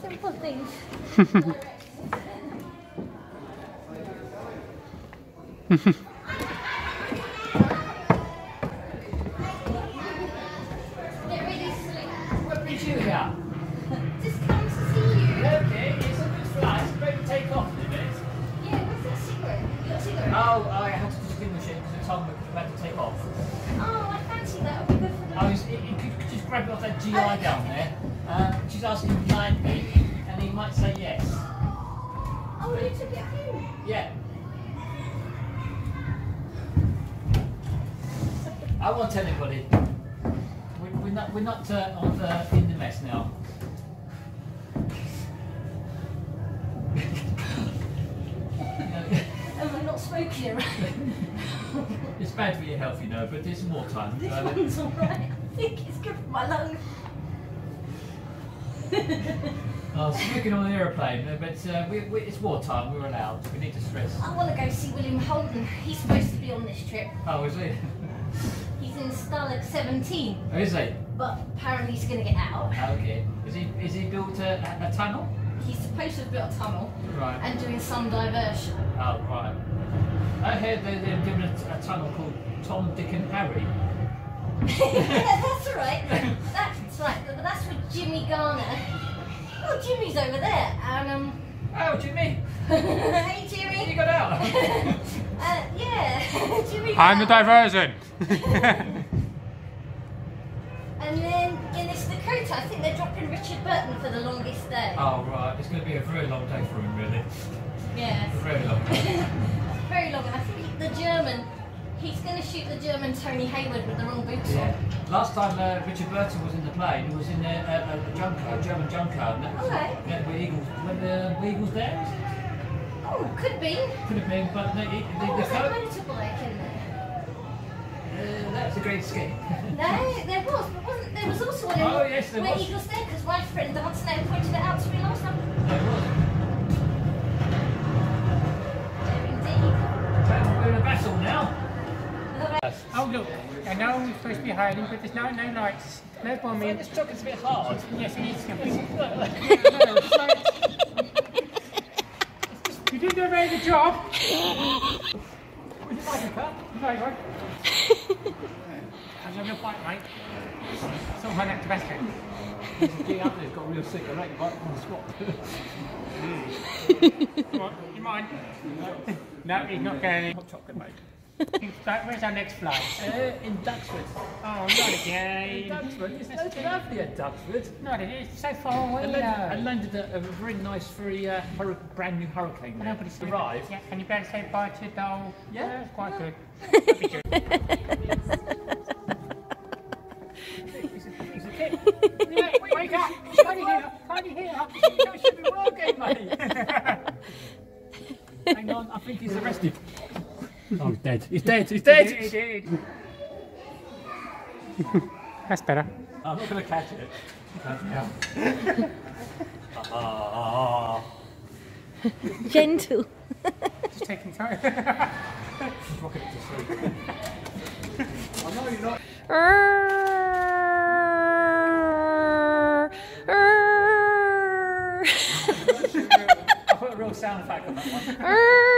Simple things. It's. It's? Oh, I had to distinguish it because was about to take off. Oh, I fancy that would be good for the... I was, you could, could just grab it off that GI down there. Um, she's asking if you like me, and he might say yes. Oh, you took it home. Yeah. I won't tell anybody. We, we're not, we're not uh, on the, in the mess now. And we're not smoking around. It's bad for your health, you know, but it's more time. this So, one's alright. I think it's good for my lungs. Oh, smoking on an aeroplane, but uh, we, we, it's wartime, we're allowed. We need to stress. I want to go see William Holden. He's supposed to be on this trip. Oh, is he? He's in Stalag 17, Oh, is he? but apparently he's going to get out. Okay. Is he, is he built a, a, a tunnel? He's supposed to have built a tunnel Right. and doing some diversion. Oh, right. I heard they, they're doing a, a tunnel called Tom, Dick and Harry. yeah, that's right. Jimmy Garner. Oh, Jimmy's over there. And, um, Oh, Jimmy! hey, Jimmy. You got out! Uh, yeah, Jimmy. I'm the diversion. And then in this Dakota, I think they're dropping Richard Burton for the longest day. oh, right. It's going to be a very long day for him, really. Yes. A very long day. Very long. And I think the German, he's going to shoot the German Tony Hayward with the wrong boots Yeah. on. Last time uh, Richard Burton was in the plane, he was in a, a, a, junker, a German junker. And that was, Okay. Yeah, Where Eagles, were the Where Eagles there? Oh, could be. Could have been, but the, the, Oh, the, was that coat, motorbike in there? uh, that was a Great Escape. No, there was, but wasn't there was also one in Oh, yes, there where was. Eagles there because my friend Dance now pointed it out to me last time. No, it wasn't. There indeed. We're in a battle now. Oh look, I know we're supposed to be hiding, but there's no no lights, no bombing. This truck is a bit hard. Yes, it is. Yeah, no, it's like- You did do a very good job. Would you like a cup? Very good. How's your real bite, mate? Sort of like that Tabasco. Get up there, it's got a real sick and right bite on the spot. Come on, you mind? No, he's not going in. Hot chocolate, mate. Right, Where's our next flight? uh, in Duxford. Oh, not again. Duxford, it's so lovely at Duxford. Not again. It's so far I away landed, I landed a, a very nice, very uh, brand new Hurricane. there. Nobody's arrived. Yeah, and you better say bye to the doll. Yeah. That's quite Yeah. good. That'd be good. He's a kid. Yeah, wake up! Tidy here! Tidy here! You should be working, mate. Hang on, I think he's arrested. Oh, he's dead. He's dead. He's He dead. did. That's better. I'm not going to catch it. Gentle. Just taking time. He's rocking it to sleep. I know you're not. I put a real sound effect on that one. Err.